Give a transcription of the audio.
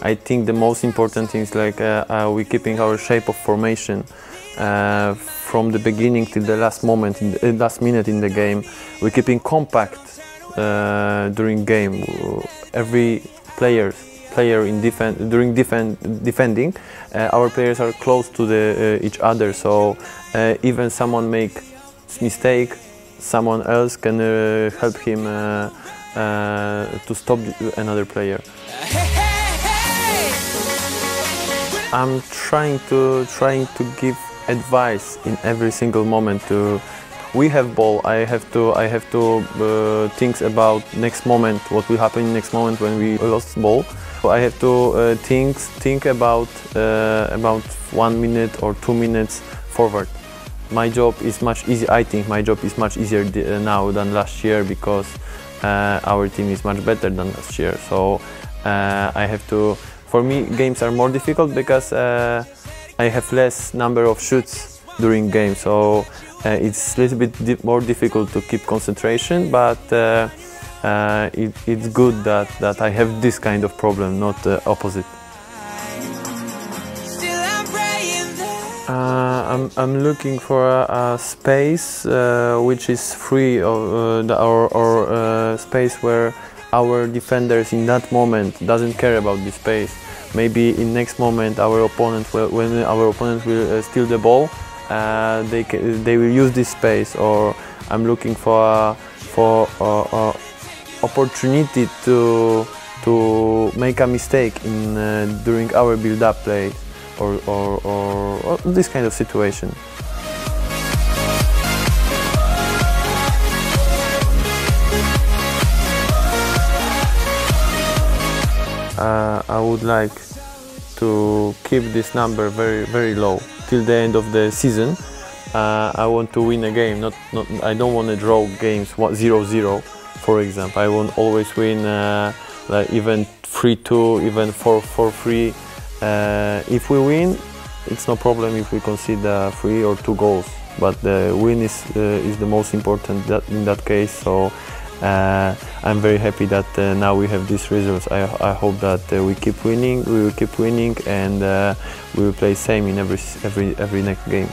I think the most important thing is like uh, uh, we keeping our shape of formation uh, from the beginning till the last moment, in the, last minute in the game. We're keeping compact uh, during game. Every player player in defend during defend defending, uh, our players are close to the, uh, each other. So even someone make mistake, someone else can help him to stop another player. I'm trying to trying to give advice in every single moment. To we have ball. I have to I have to uh, think about next moment. What will happen next moment when we lost ball. So I have to uh, think think about uh, about one minute or two minutes forward. My job is much easier. I think my job is much easier uh, now than last year because uh, our team is much better than last year. So uh, I have to for me, games are more difficult because uh, I have less number of shoots during games, so uh, it's a little bit di more difficult to keep concentration. But uh, uh it, it's good that, that I have this kind of problem, not the opposite. Uh, I'm, I'm looking for a, a space uh, which is free of, the, or, or space where our defenders in that moment doesn't care about the space. Maybe in next moment our opponent, will, when our opponent will uh, steal the ball, uh, they they will use this space. Or I'm looking for for a, a opportunity to to make a mistake in uh, during our build-up play, or, or, or, or this kind of situation. Uh, I would like to keep this number very very low till the end of the season. Uh, I want to win a game. Not, not I don't want to draw games 0-0, for example. I want always win uh, like even 3-2, even 4-3. Uh, if we win, it's no problem if we concede uh, three or two goals. But the win is uh, is the most important that, in that case. So uh, I'm very happy that uh, now we have these results. I, I hope that uh, we keep winning, we will keep winning, and we will play same in every every every next game.